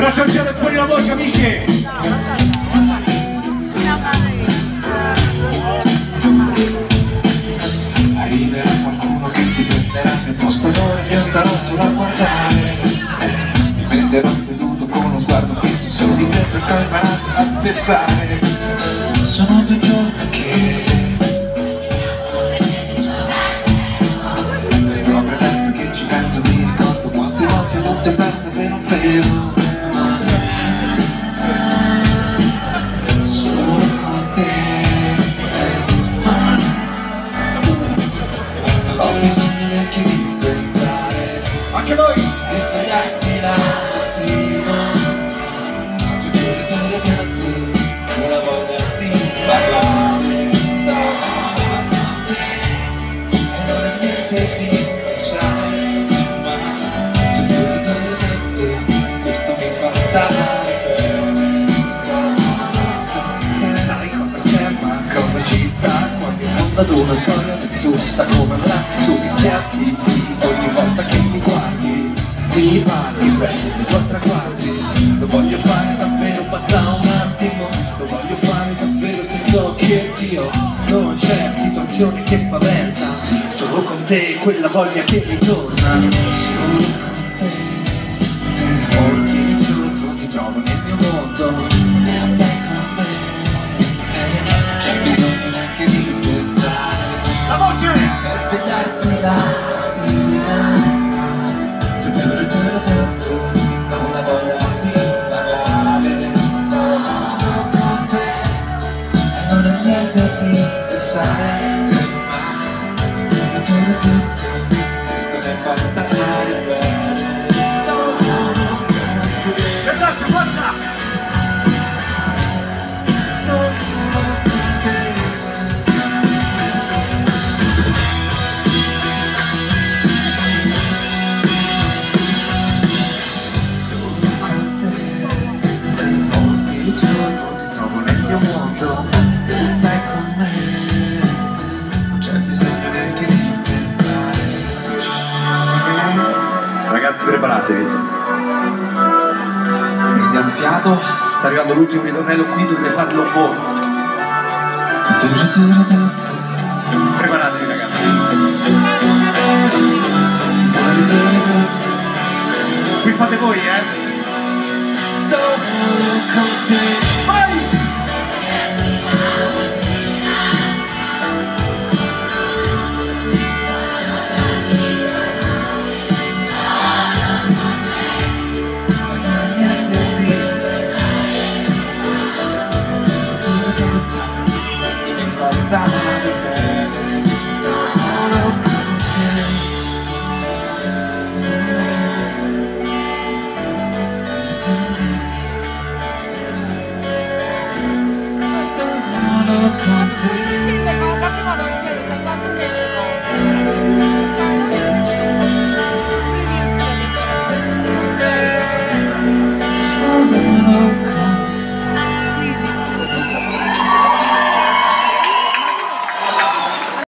Braccio al cielo e fuori la voce, amici! Arriverà qualcuno che si prenderà il posto d'ora io starò solo a guardare Mi prenderò seduto con uno sguardo fisso su di te perché ho imparato a aspettare Sono due non ho bisogno neanche di pensare Anche voi! E svegliarsi la mattina Tu ti ritorni tanto Con la voglia di parlare Sono con te E non è niente di speciale Ma Tu ti ritorni tanto Questo mi fa stare bene Sono con te Sai cosa c'è ma cosa ci sta Quando fondo ad una storia nessuno sa come andrà. Tu mi spiazzi ogni volta che mi guardi. Mi parli per essere tuoi traguardi. Lo voglio fare davvero, basta un attimo. Lo voglio fare davvero se so che Dio. Non c'è situazione che spaventa. Solo con te quella voglia che ritorna Sono Preparatevi Prendiamo fiato Sta arrivando l'ultimo ritornello qui, dovete farlo voi. Preparatevi ragazzi. Qui fate voi, eh? Sono Sfântul Cine de Gabriela Cerul, Tatăl Dumnezeu.